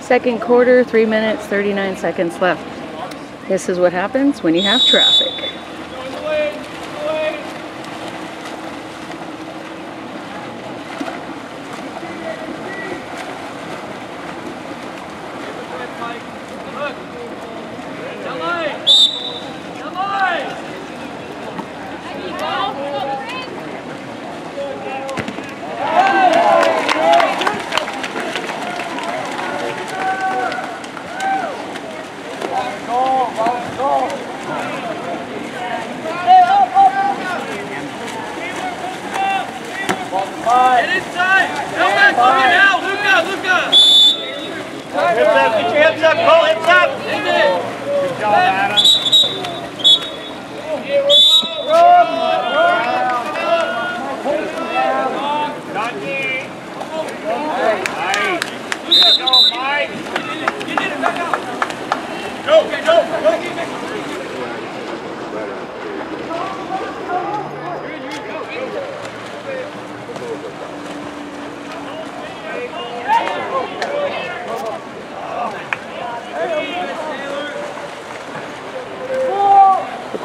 Second quarter, 3 minutes, 39 seconds left. This is what happens when you have traffic. Get inside! Come back, come now! Luca, Luca! Hips up, get your hips up, Cole, hips up! Good job, Adam. Nice. Go, Mike. Go, go, go.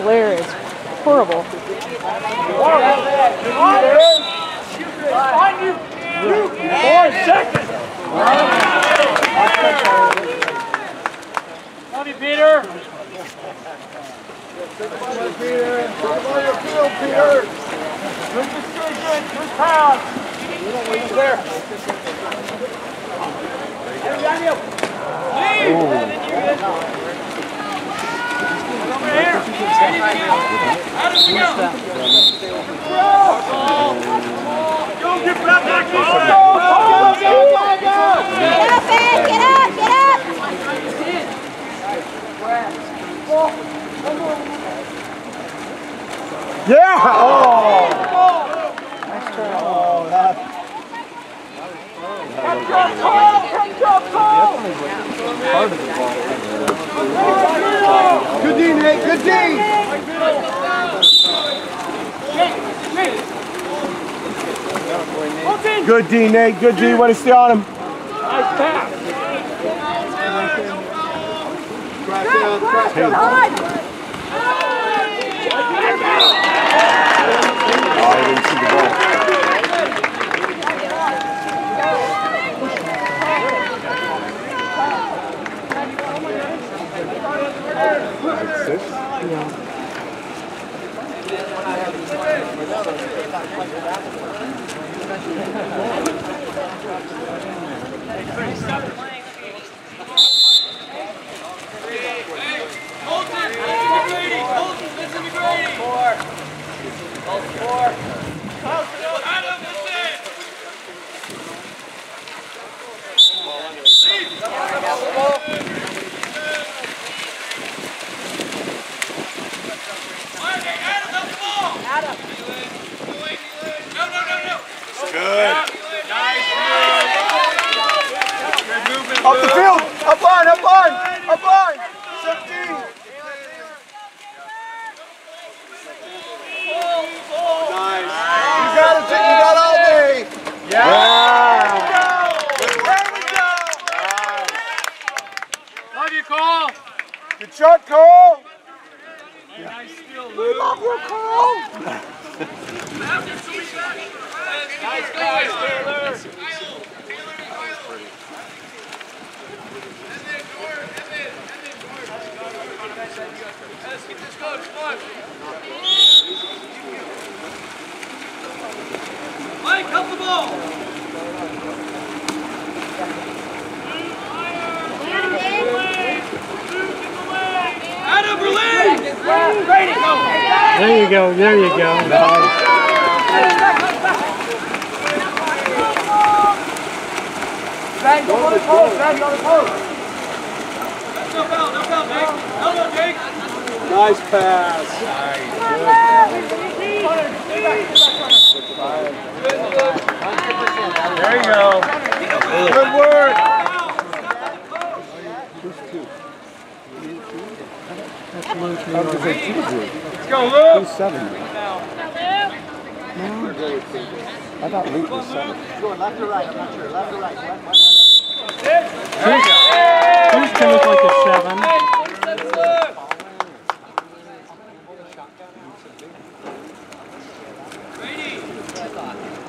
Glare is horrible. Four seconds. Love you, Peter. Peter. Peter. Good decision. Good pass. There. Over Go, get back, back, go, go, go, go, Get up, man! Get up! Get up! Yeah! Oh! Oh, that. Good D, Nate. Good D. Good D, Nate. Good D. Way to stay on him. Nice pass. Oh, I didn't see the ball. Four. Colton, four. Adam, listen. Okay, Adam, help the ball. Adam. No, no, no, no. Good. Nice. Good movement, Up the Luke. field. Up line. Up line. Up line. 17. Nice. You got it, Jake. You got all day. Yeah. There we go. Love you, Cole. Shot, Cole. Steal, We love you, Cole. Let's get this going, come on. Mike, help the ball. Release! Go! There you go, there you go. No foul, no foul, Jake. Elbow, Jake. Nice pass. There Let's go, Lou. Who's seven? No. I thought Luke was seven. Going left or right, I'm not sure. Left or right, left, left. Who's look like a seven?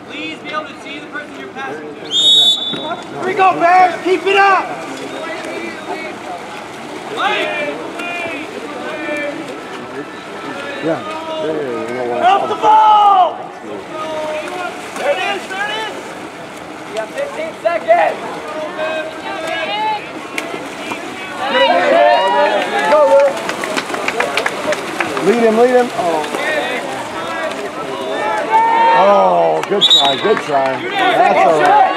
Please be able to see the person you're passing to. Here we go, Bears! Keep it up! Mike! Yeah. yeah, yeah you know Help the ball! There it is, there it is! You have 15 seconds! Go, Will. Lead him, lead him. Oh. Oh, good try, good try. That's all right.